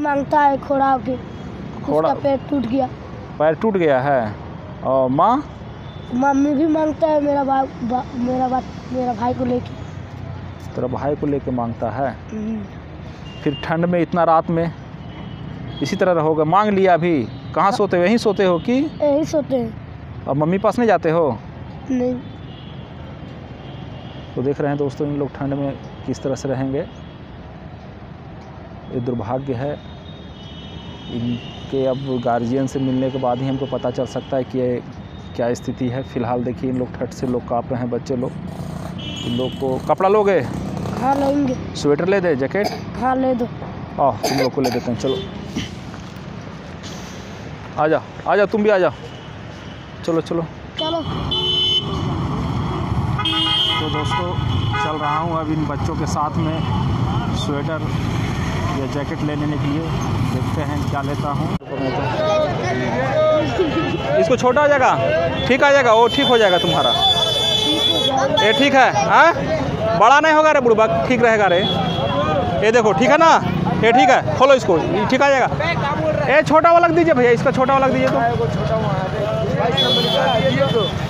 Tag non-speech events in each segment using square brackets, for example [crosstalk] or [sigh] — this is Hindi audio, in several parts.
माँगता है खोड़ा के खोड़ा- पैर टूट गया। पैर टूट गया है। और माँ? मम्मी भी माँगता है मेरा भाई बा, मेरा बा, मेरा भाई को लेके। तेरा भाई को लेके माँगता है? हम्म, फिर ठंड में इतना रात में इसी तरह रहोगे। मांग लिया अभी। कहाँ सोते हो? यहीं सोते हो कि? यही सोते हैं। अब मम्मी पास नहीं जाते हो? नहीं। तो देख रहे हैं दोस्तों इन लोग ठंड में किस तरह से रहेंगे। ये दुर्भाग्य है। इनके अब गार्जियन से मिलने के बाद ही हमको पता चल सकता है कि क्या स्थिति है। फ़िलहाल देखिए इन लोग ठट से लोग काँप रहे हैं बच्चे लोग। इन लोग को कपड़ा लोगे? हाँ लेंगे। स्वेटर ले दे जैकेट? हाँ ले दो। आओ तुम लोग को ले देते हैं चलो। आ जा आ जा तुम भी आ जा। चलो चलो। चलो। तो दोस्तों चल रहा हूँ अब इन बच्चों के साथ में स्वेटर या जैकेट लेने के लिए। देखते हैं क्या लेता हूँ। इसको छोटा हो जाएगा? ठीक आ जाएगा? वो ठीक हो जाएगा तुम्हारा। ये ठीक है हाँ? बड़ा नहीं होगा रे बुढ़बा ठीक रहेगा रे। ये देखो, ठीक है ना? ये ठीक है, खोलो इसको ठीक आ जाएगा। ये छोटा वाला दीजिए भैया, इसका छोटा वाला दीजिए तो।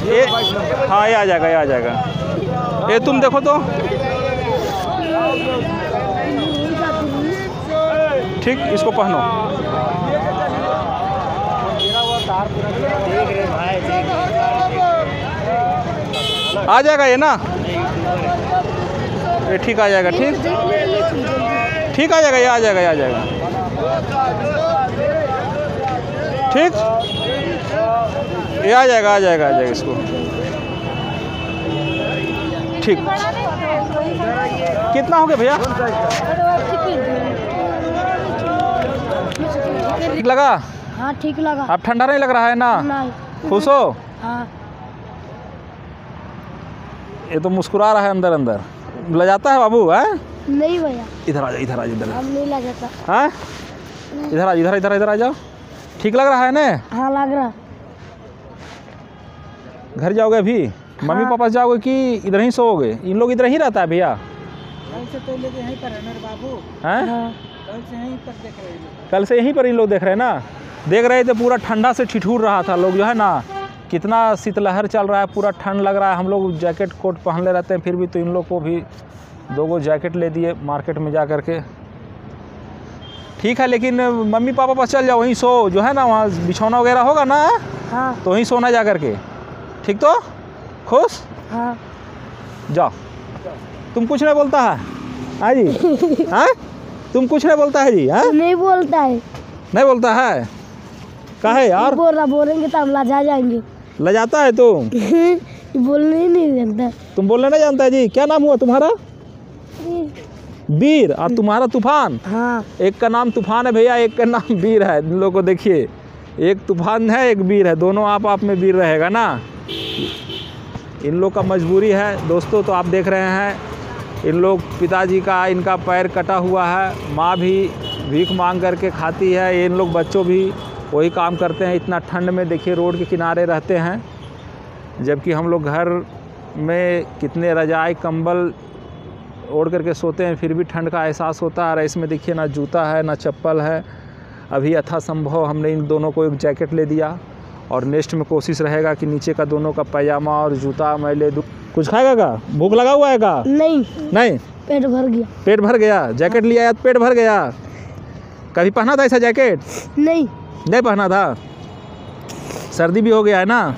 ये हाँ ये आ जाएगा, ये आ जाएगा। ये तुम देखो तो। ठीक, इसको पहनो। आ जाएगा ये ना? ये ठीक आ जाएगा, ठीक? ठीक आ जाएगा, ये आ जाएगा, ये आ जाएगा। ठीक? ये आ जाएगा आ जाएगा आ जाएगा इसको। ठीक। कितना हो गया भैया? ठीक लगा? हाँ ठीक लगा। अब ठंडा नहीं लग रहा है ना? खुश हो? हाँ। ये तो मुस्कुरा रहा है अंदर अंदर। ले जाता है बाबू है? नहीं भैया। इधर आ जा इधर आ जा इधर हम नहीं जाता इधर आ इधर इधर इधर आ जाओ। ठीक लग रहा है ना? हाँ लग रहा। घर जाओगे अभी? हाँ। मम्मी हाँ। पापा जाओगे कि इधर ही सोओगे? इन लोग इधर ही रहता है भैया। हैं? हाँ। कल से यहीं पर इन लोग। देख रहे हैं ना? देख रहे थे पूरा ठंडा से ठिठूर रहा था लोग जो है ना? कितना शीतलहर चल रहा है पूरा ठंड लग रहा है। हम लोग जैकेट कोट पहन ले रहते हैं फिर भी तो इन लोग को भी दो गो जैकेट ले दिए मार्केट में जा कर के ठीक है लेकिन मम्मी पापा पास चल जाओ वहीं सो। जो है ना वहाँ बिछौना वगैरह होगा ना? हाँ। तो वहीं सोना जा कर के ठीक तो? खुश? हाँ। जाओ। तुम कुछ नहीं बोलता है? हाँ जी? [laughs] हाँ? तुम कुछ नहीं बोलता है जी हाँ? नहीं बोलता है। नहीं बोलता है? काहे यार? बोल रहा बोलेंगे तो हम लजा जाएँगे। ले जाता है तुम? [laughs] बोलने ही नहीं जानता। तुम बोलना नहीं जानता है जी? क्या नाम हुआ तुम्हारा? वीर और तुम्हारा तूफ़ान? हाँ। एक का नाम तूफ़ान है भैया एक का नाम वीर है। इन लोगों को देखिए एक तूफ़ान है एक वीर है। दोनों आप आप में वीर रहेगा ना? इन लोग का मजबूरी है। दोस्तों तो आप देख रहे हैं इन लोग पिताजी का, इनका पैर कटा हुआ है। माँ भी भीख मांग करके खाती है। इन लोग बच्चों भी वही काम करते हैं। इतना ठंड में देखिए, रोड के किनारे रहते हैं। जबकि हम लोग घर में कितने रजाई, कंबल ओढ़ करके सोते हैं, फिर भी ठंड का एहसास होता है। और इसमें देखिए, ना जूता है, ना चप्पल है। अभी यथासंभव हमने इन दोनों को एक जैकेट ले दिया। और नेक्स्ट में कोशिश रहेगा कि नीचे का दोनों का पैजामा और जूता मैं ले दूँ कुछ खाएगा का? भूख लगा हुआ है का? नहीं। नहीं? पेट भर गया। पेट भर गया? जैकेट लिया है तो पेट भर गया? कभी पहना था ऐसा जैकेट? नहीं। नहीं पहना था? सर्दी भी हो गया है ना?